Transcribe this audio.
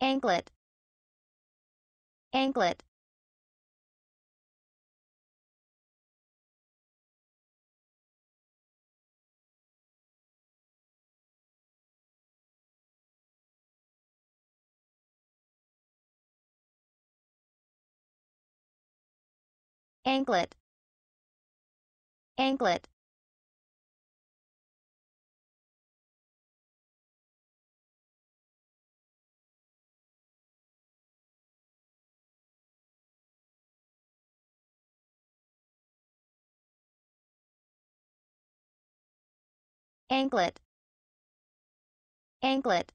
anklet. Anklet. Anklet. Anklet anklet. Anklet